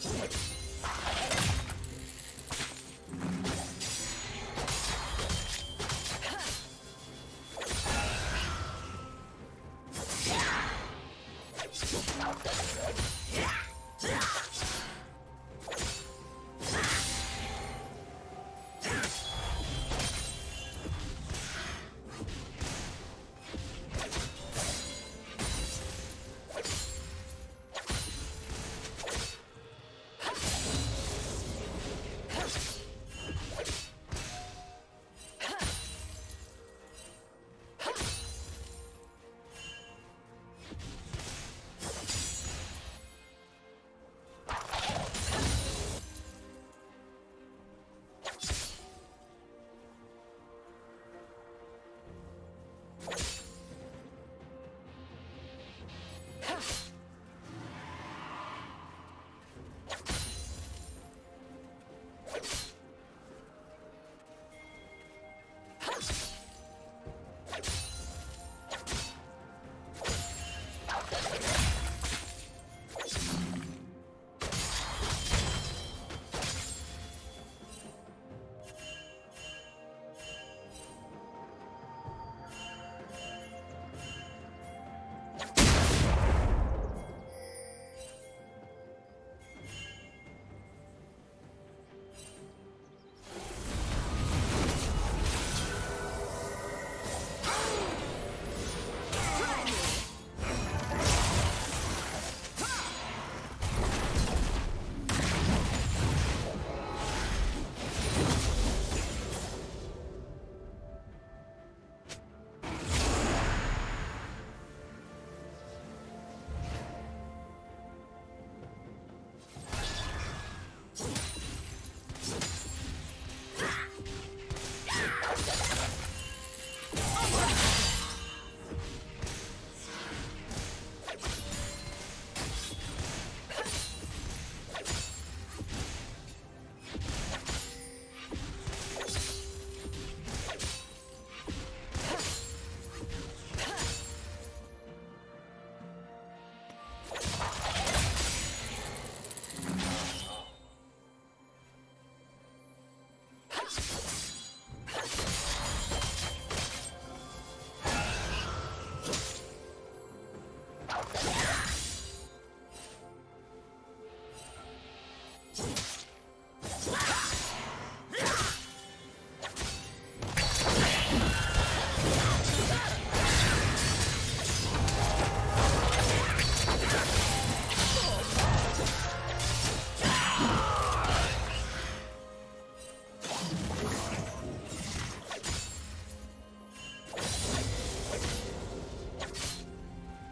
Shit.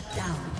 Shut down.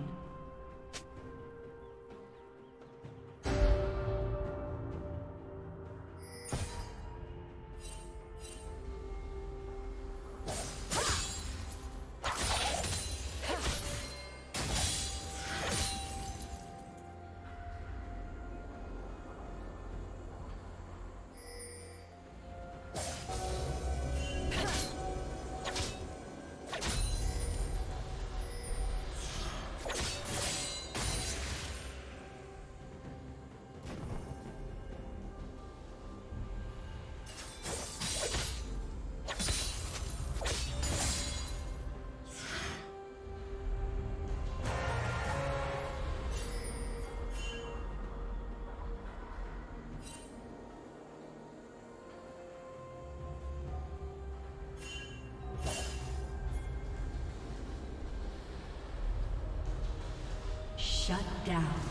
Shut down.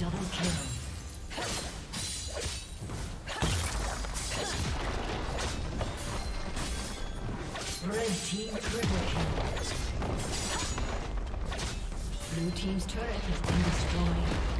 Double kill. Red team triple kill. Blue team's turret has been destroyed.